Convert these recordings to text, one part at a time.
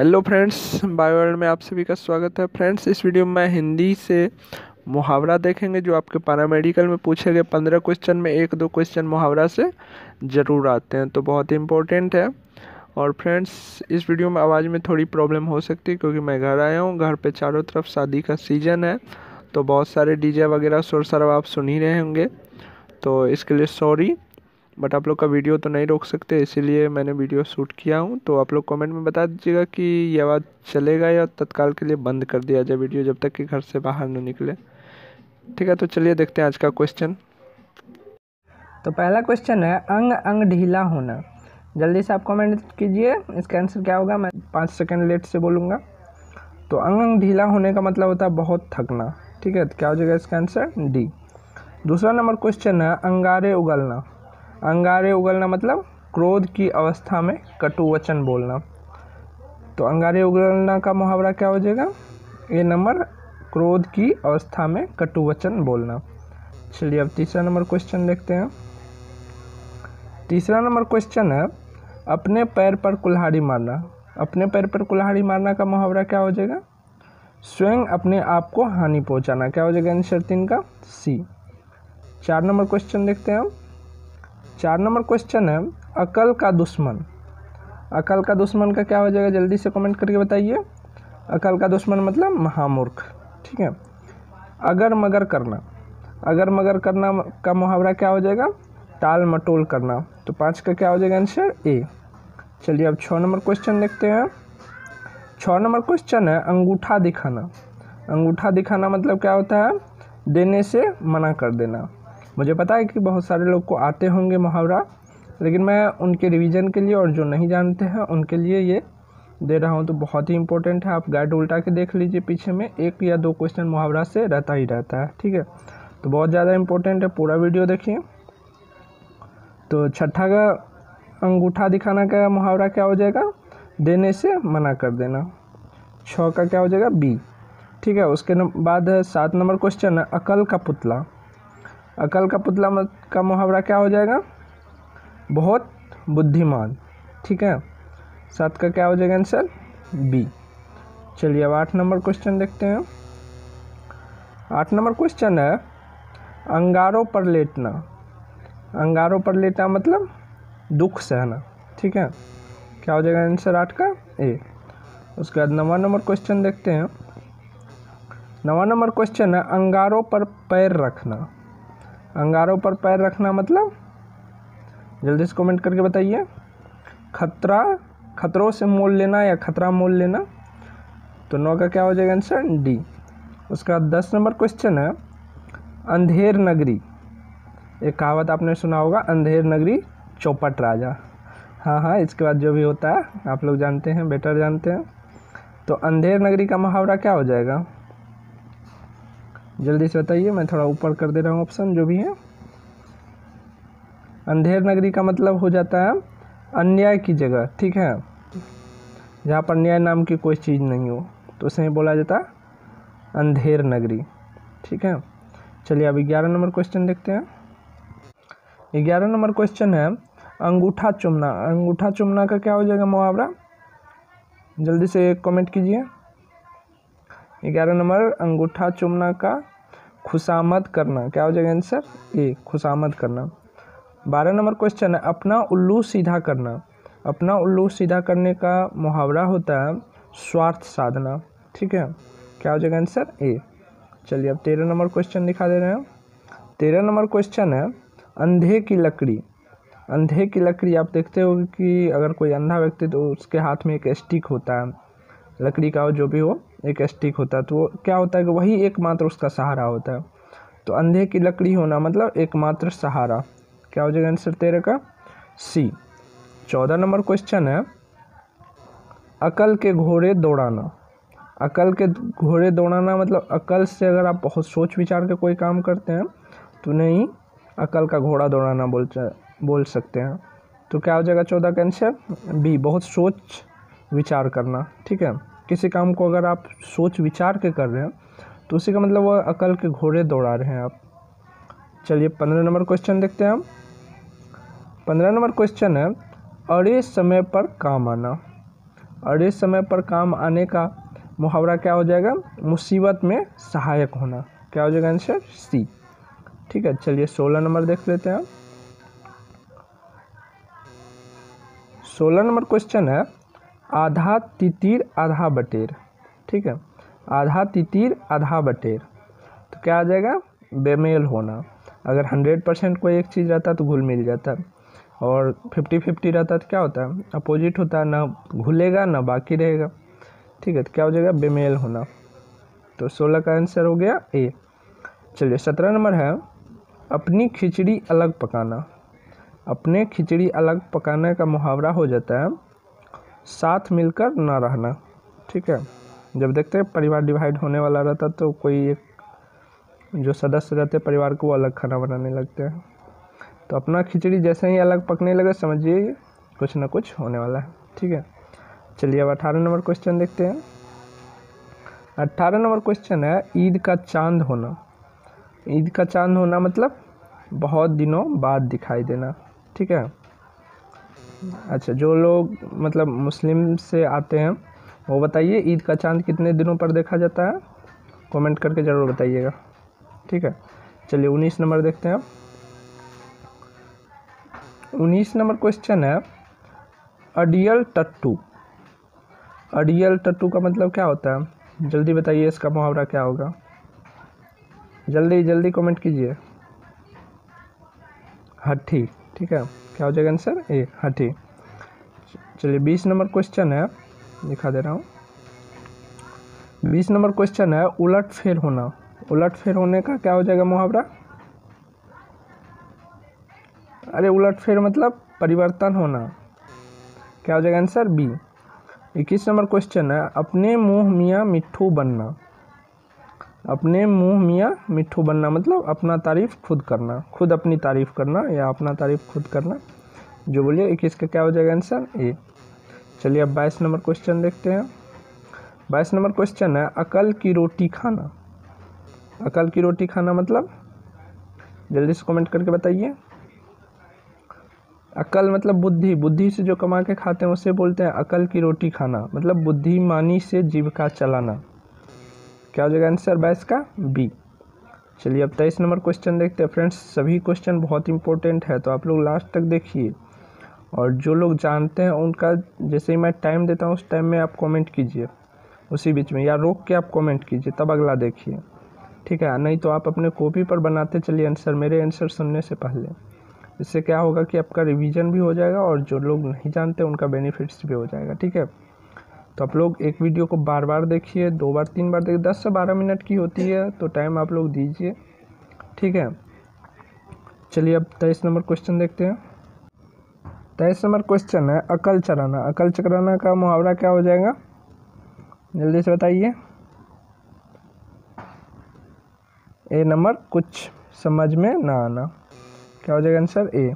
Hello friends बायोवर्ल्ड में आप सभी का स्वागत है। फ्रेंड्स इस वीडियो में हिंदी से मुहावरा देखेंगे, जो आपके पैरामेडिकल में पूछे गए पंद्रह क्वेश्चन में एक दो क्वेश्चन मुहावरा से ज़रूर आते हैं तो बहुत इम्पोर्टेंट है। और फ्रेंड्स इस वीडियो में आवाज़ में थोड़ी प्रॉब्लम हो सकती है, क्योंकि मैं घर आया हूँ, घर पे चारों तरफ़ शादी का सीज़न है तो बहुत सारे डीजे वगैरह शोर शराब आप सुन ही रहे होंगे तो इसके लिए सॉरी बट आप लोग का वीडियो तो नहीं रोक सकते, इसीलिए मैंने वीडियो शूट किया हूँ। तो आप लोग कमेंट में बता दीजिएगा कि ये आवाज़ चलेगा या तत्काल के लिए बंद कर दिया जाए वीडियो जब तक कि घर से बाहर न निकले। ठीक है तो चलिए देखते हैं आज का क्वेश्चन तो पहला क्वेश्चन है, अंग अंग ढीला होना। जल्दी से आप कमेंट कीजिए, इसका आंसर क्या होगा? मैं पाँच सेकेंड लेट से बोलूँगा। तो अंग अंग ढीला होने का मतलब होता है बहुत थकना। ठीक है तो क्या हो जाएगा इसका आंसर डी दूसरा नंबर क्वेश्चन है, अंगारे उगलना। अंगारे उगलना मतलब क्रोध की अवस्था में कटु वचन बोलना। तो अंगारे उगलना का मुहावरा क्या हो जाएगा? ये नंबर क्रोध की अवस्था में कटु वचन बोलना। चलिए अब तीसरा नंबर क्वेश्चन देखते हैं। तीसरा नंबर क्वेश्चन है, अपने पैर पर कुल्हाड़ी मारना। अपने पैर पर कुल्हाड़ी मारना का मुहावरा क्या हो जाएगा? स्वयं अपने आप को हानि पहुंचाना। क्या हो जाएगा आंसर तीन का? सी चार नंबर क्वेश्चन देखते हैं हम। चार नंबर क्वेश्चन है, अकल का दुश्मन। अकल का दुश्मन का क्या हो जाएगा? जल्दी से कमेंट करके बताइए। अकल का दुश्मन मतलब महामूर्ख, ठीक है? अगर मगर करना। अगर मगर करना का मुहावरा क्या हो जाएगा? टाल मटोल करना। तो पाँच का क्या हो जाएगा आंसर ए चलिए अब छः नंबर क्वेश्चन देखते हैं। छः नंबर क्वेश्चन है, अंगूठा दिखाना। अंगूठा दिखाना मतलब क्या होता है? देने से मना कर देना। मुझे पता है कि बहुत सारे लोग को आते होंगे मुहावरा, लेकिन मैं उनके रिवीजन के लिए और जो नहीं जानते हैं, उनके लिए ये दे रहा हूँ। तो बहुत ही इंपॉर्टेंट है, आप गाइड उल्टा के देख लीजिए पीछे में, एक या दो क्वेश्चन मुहावरा से रहता ही रहता है, ठीक है? तो बहुत ज़्यादा इंपॉर्टेंट है, पूरा वीडियो देखिए। तो छठा का अंगूठा दिखाना का मुहावरा क्या हो जाएगा? देने से मना कर देना। छः का क्या हो जाएगा? बी। ठीक है, उसके बाद सात नंबर क्वेश्चन है, अकल का पुतला। अकल का पुतला का मुहावरा क्या हो जाएगा? बहुत बुद्धिमान, ठीक है? सात का क्या हो जाएगा आंसर? बी चलिए अब आठ नंबर क्वेश्चन देखते हैं। आठ नंबर क्वेश्चन है, अंगारों पर लेटना। अंगारों पर लेटना मतलब दुख सहना, ठीक है? क्या हो जाएगा आंसर आठ का? ए उसके बाद नवा नंबर क्वेश्चन देखते हैं। नवा नंबर क्वेश्चन है, अंगारों पर पैर रखना। अंगारों पर पैर रखना मतलब? जल्दी से कमेंट करके बताइए। खतरा, खतरों से मोल लेना या खतरा मोल लेना? तो नौ का क्या हो जाएगा आंसर डी उसका दस नंबर क्वेश्चन है, अंधेर नगरी। एक कहावत आपने सुना होगा, अंधेर नगरी चौपट राजा। हाँ हाँ इसके बाद जो भी होता है, आप लोग जानते हैं बेटर जानते हैं। तो अंधेर नगरी का मुहावरा क्या हो जाएगा? जल्दी से बताइए, मैं थोड़ा ऊपर कर दे रहा हूँ ऑप्शन जो भी है। अंधेर नगरी का मतलब हो जाता है अन्याय की जगह, ठीक है? जहाँ पर न्याय नाम की कोई चीज़ नहीं हो तो उसे बोला जाता अंधेर नगरी, ठीक है? चलिए अब ग्यारह नंबर क्वेश्चन देखते हैं। ग्यारह नंबर क्वेश्चन है, अंगूठा चुमना। अंगूठा चुमना का क्या हो जाएगा मुहावरा? जल्दी से कमेंट कीजिए। ग्यारह नंबर, अंगूठा चुमना का खुशामद करना। क्या हो जाएगा आंसर ए खुशामद करना। बारह नंबर क्वेश्चन है, अपना उल्लू सीधा करना। अपना उल्लू सीधा करने का मुहावरा होता है स्वार्थ साधना। ठीक है? क्या हो जाएगा आंसर ए चलिए, अब तेरह नंबर क्वेश्चन दिखा दे रहे हैं। तेरह नंबर क्वेश्चन है, अंधे की लकड़ी। अंधे की लकड़ी, आप देखते हो कि अगर कोई अंधा व्यक्ति तो उसके हाथ में एक स्टिक होता है। लकड़ी का जो भी हो, एक स्टिक होता है तो वो क्या होता है कि वही एकमात्र उसका सहारा होता है। तो अंधे की लकड़ी होना मतलब एकमात्र सहारा। क्या हो जाएगा आंसर तेरह का? सी चौदह नंबर क्वेश्चन है। अकल के घोड़े दौड़ाना। अकल के घोड़े दौड़ाना मतलब अकल से अगर आप बहुत सोच विचार के कोई काम करते हैं तो नहीं, अकल का घोड़ा दौड़ाना बोल बोल सकते हैं। तो क्या हो जाएगा चौदह का आंसर बी बहुत सोच विचार करना। ठीक है? किसी काम को अगर आप सोच विचार के कर रहे हैं तो उसी का मतलब वो अकल के घोड़े दौड़ा रहे हैं आप। चलिए, पंद्रह नंबर क्वेश्चन देखते हैं हम। पंद्रह नंबर क्वेश्चन है, अड़े समय पर काम आना। अड़े समय पर काम आने का मुहावरा क्या हो जाएगा? मुसीबत में सहायक होना। क्या हो जाएगा आंसर? सी। ठीक है, चलिए सोलह नंबर देख लेते हैं। सोलह नंबर क्वेश्चन है आधा तितीर, आधा बटेर। ठीक है? आधा तितीर, आधा बटेर। तो क्या आ जाएगा? बेमेल होना। अगर हंड्रेड परसेंट कोई एक चीज़ रहता तो घुल मिल जाता। और फिफ्टी फिफ्टी रहता तो क्या होता? है अपोजिट होता। है ना घुलेगा, ना बाकी रहेगा। ठीक है? तो क्या हो जाएगा? बेमेल होना। तो सोलह का आंसर हो गया ए। चलिए, सत्रह नंबर है। अपनी खिचड़ी अलग पकाना। अपने खिचड़ी अलग पकाने का मुहावरा हो जाता है। साथ मिलकर ना रहना, ठीक है? जब देखते हैं परिवार डिवाइड होने वाला रहता तो कोई एक जो सदस्य रहते परिवार को वो अलग खाना बनाने लगते हैं। तो अपना खिचड़ी जैसे ही अलग पकने लगे, समझिए, कुछ ना कुछ होने वाला है, ठीक है? चलिए, अब अठारह नंबर क्वेश्चन देखते हैं। अट्ठारह नंबर क्वेश्चन है, ईद का चाँद होना। ईद का चाँद होना मतलब बहुत दिनों बाद दिखाई देना, ठीक है? अच्छा जो लोग मतलब मुस्लिम से आते हैं, वो बताइए, ईद का चाँद कितने दिनों पर देखा जाता है? कमेंट करके ज़रूर बताइएगा। ठीक है? चलिए, उन्नीस नंबर देखते हैं उन्नीस नंबर क्वेश्चन है, अडियल टट्टू। अडियल टट्टू का मतलब क्या होता है? जल्दी बताइए, इसका मुहावरा क्या होगा? जल्दी जल्दी कमेंट कीजिए। हट्ठी ठीक है। क्या हो जाएगा आंसर ए हट्ठी चलिए, बीस नंबर क्वेश्चन है। दिखा दे रहा हूँ। बीस नंबर क्वेश्चन है, उलट फेर होना। उलट फेर होने का क्या हो जाएगा मुहावरा? अरे, उलट फेर मतलब परिवर्तन होना। क्या हो जाएगा आंसर बी इक्कीस नंबर क्वेश्चन है, अपने मुँह मियाँ मिट्ठू बनना। अपने मुँह मियाँ मिट्ठू बनना मतलब अपना तारीफ़ खुद करना, खुद अपनी तारीफ़ करना या अपना तारीफ़ खुद करना। जो बोलिए इक्कीस का क्या हो जाएगा आंसर ए चलिए अब बाईस नंबर क्वेश्चन देखते हैं। बाईस नंबर क्वेश्चन है, अकल की रोटी खाना। अकल की रोटी खाना मतलब? जल्दी से कमेंट करके बताइए। अकल मतलब बुद्धि। बुद्धि से जो कमा के खाते हैं, उसे बोलते हैं अकल की रोटी खाना। मतलब बुद्धिमानी से जीविका चलाना। क्या हो जाएगा आंसर बाईस का बी चलिए अब तेईस नंबर क्वेश्चन देखते हैं। फ्रेंड्स सभी क्वेश्चन बहुत इंपॉर्टेंट है तो आप लोग लास्ट तक देखिए। और जो लोग जानते हैं, उनका जैसे ही मैं टाइम देता हूँ, उस टाइम में आप कमेंट कीजिए। उसी बीच में, या रोक के आप कमेंट कीजिए, तब अगला देखिए। ठीक है? नहीं तो आप अपने कॉपी पर बनाते चलिए आंसर मेरे आंसर सुनने से पहले। इससे क्या होगा कि आपका रिवीजन भी हो जाएगा और जो लोग नहीं जानते, उनका बेनिफिट्स भी हो जाएगा। ठीक है? तो आप लोग एक वीडियो को बार बार देखिए, दो बार, तीन बार देखिए, दस से बारह मिनट की होती है तो टाइम आप लोग दीजिए। ठीक है? चलिए अब तेईस नंबर क्वेश्चन देखते हैं। तेईस नंबर क्वेश्चन है अकल चराना। अकल चराना का मुहावरा क्या हो जाएगा? जल्दी से बताइए। ए नंबर, कुछ समझ में ना आना। क्या हो जाएगा आंसर ए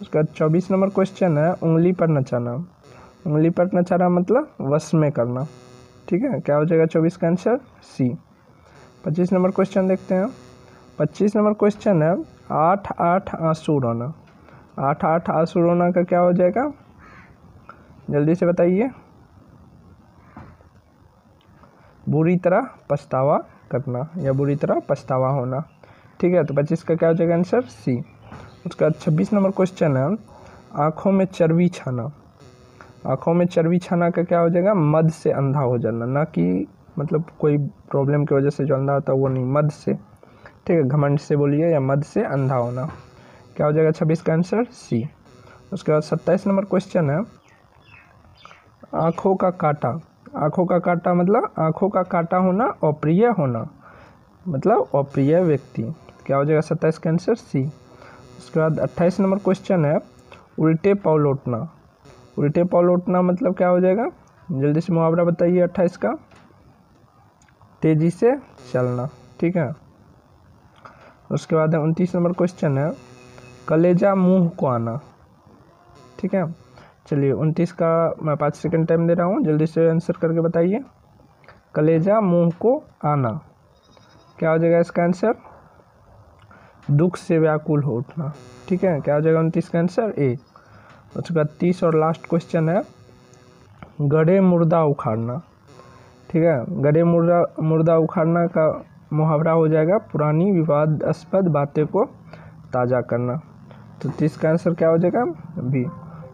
उसके चौबीस नंबर क्वेश्चन है, उंगली पर नचाना। उंगली पर नचाना मतलब वश में करना। ठीक है? क्या हो जाएगा चौबीस का आंसर? सी पच्चीस नंबर क्वेश्चन देखते हैं। पच्चीस नंबर क्वेश्चन है, आठ आठ आँसू रोना आठ आठ आँसू रोना का क्या हो जाएगा? जल्दी से बताइए। बुरी तरह पछतावा करना या बुरी तरह पछतावा होना। ठीक है तो पच्चीस का क्या हो जाएगा आंसर? सी उसका छब्बीस नंबर क्वेश्चन है, आँखों में चर्बी छाना। आँखों में चर्बी छाना का क्या हो जाएगा? मद से अंधा हो जाना। ना कि मतलब कोई प्रॉब्लम की वजह से जो अंधा होता है वो नहीं, मद से। ठीक है, घमंड से बोलिए या मद से अंधा होना। क्या हो जाएगा छब्बीस का आंसर सी उसके बाद सत्ताईस नंबर क्वेश्चन है। आँखों का काटा। आँखों का काटा मतलब आँखों का काटा होना, अप्रिय होना। मतलब अप्रिय व्यक्ति। क्या हो जाएगा सत्ताईस का आंसर सी उसके बाद अट्ठाईस नंबर क्वेश्चन है। उल्टे पाव लौटना उल्टे पाव लौटना मतलब क्या हो जाएगा? जल्दी से मुहावरा बताइए अट्ठाईस का। तेज़ी से चलना, ठीक है? उसके बाद है उनतीस नंबर क्वेश्चन है, कलेजा मुँह को आना, ठीक है? चलिए उनतीस का मैं पाँच सेकंड टाइम दे रहा हूँ, जल्दी से आंसर करके बताइए। कलेजा मुँह को आना, क्या हो जाएगा इसका आंसर दुख से व्याकुल हो उठना, ठीक है? क्या हो जाएगा उनतीस का आंसर ए। उसके बाद तीस और लास्ट क्वेश्चन है गड़े मुर्दा उखाड़ना। ठीक है गड़े मुर्दा मुर्दा उखाड़ना का मुहावरा हो जाएगा पुरानी विवादास्पद बातें को ताज़ा करना। तो तीस का आंसर क्या हो जाएगा? बी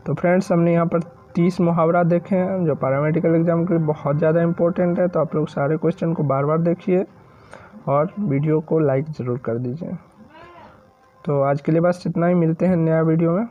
तो फ्रेंड्स हमने यहाँ पर तीस मुहावरा देखे हैं, जो पैरामेडिकल एग्ज़ाम के लिए बहुत ज़्यादा इंपॉर्टेंट है तो आप लोग सारे क्वेश्चन को बार बार देखिए और वीडियो को लाइक ज़रूर कर दीजिए। तो आज के लिए बस इतना ही, मिलते हैं नया वीडियो में।